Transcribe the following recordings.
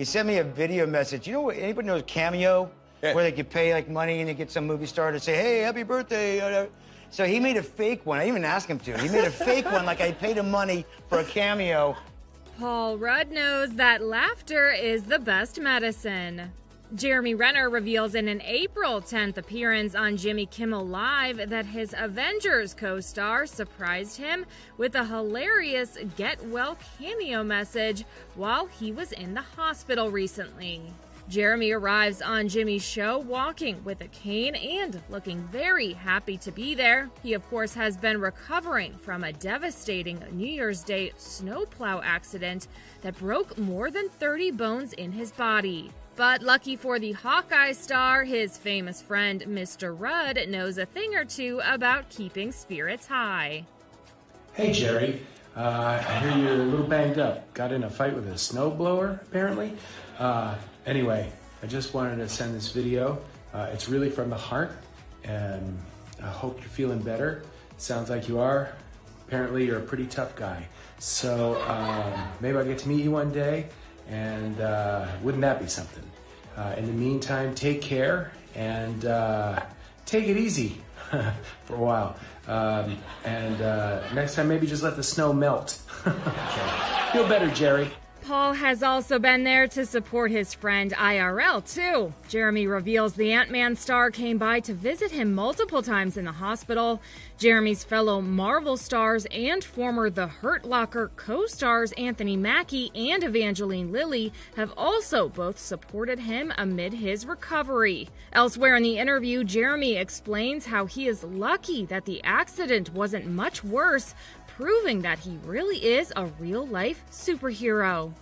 He sent me a video message. You know what? Anybody knows Cameo? Yeah. Where they could pay like money and they get some movie star to say, hey, happy birthday. So he made a fake one. I didn't even ask him to. He made a fake one, like I paid him money for a cameo. Paul Rudd knows that laughter is the best medicine. Jeremy Renner reveals in an April 10th appearance on Jimmy Kimmel Live that his Avengers co star surprised him with a hilarious get well cameo message while he was in the hospital recently. Jeremy arrives on Jimmy's show walking with a cane and looking very happy to be there. He, of course, has been recovering from a devastating New Year's Day snowplow accident that broke more than 30 bones in his body. But lucky for the Hawkeye star, his famous friend Mr. Rudd knows a thing or two about keeping spirits high. Hey, Jerry. Uh, I hear you're a little banged up. Got in a fight with a snowblower, apparently. Uh, anyway, I just wanted to send this video. Uh, it's really from the heart, and I hope you're feeling better. Sounds like you are. Apparently, you're a pretty tough guy. So um, maybe I'll get to meet you one day, and uh, wouldn't that be something? Uh, in the meantime, take care and uh, take it easy for a while. Um, and uh, next time, maybe just let the snow melt. okay. Feel better, Jerry. Paul has also been there to support his friend IRL, too. Jeremy reveals the Ant Man star came by to visit him multiple times in the hospital. Jeremy's fellow Marvel stars and former The Hurt Locker co stars Anthony Mackie and Evangeline Lilly have also both supported him amid his recovery. Elsewhere in the interview, Jeremy explains how he is lucky that the accident wasn't much worse, proving that he really is a real life superhero.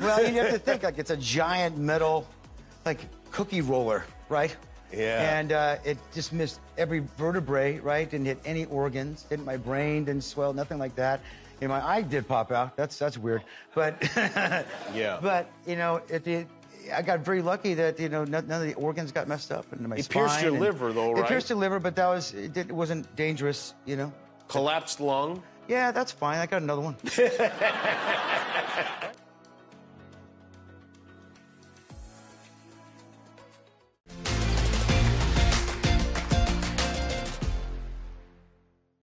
Well, you have to think like it's a giant metal, like cookie roller, right? Yeah. And uh, it just missed every vertebrae, right? Didn't hit any organs. Didn't my brain didn't swell, nothing like that. You know, my eye did pop out. That's that's weird. But Yeah. But you know, it, it I got very lucky that you know none, none of the organs got messed up into my It spine. pierced your liver, though, right? It pierced your liver, but that was it, it wasn't dangerous. You know. Collapsed lung. Yeah, that's fine. I got another one.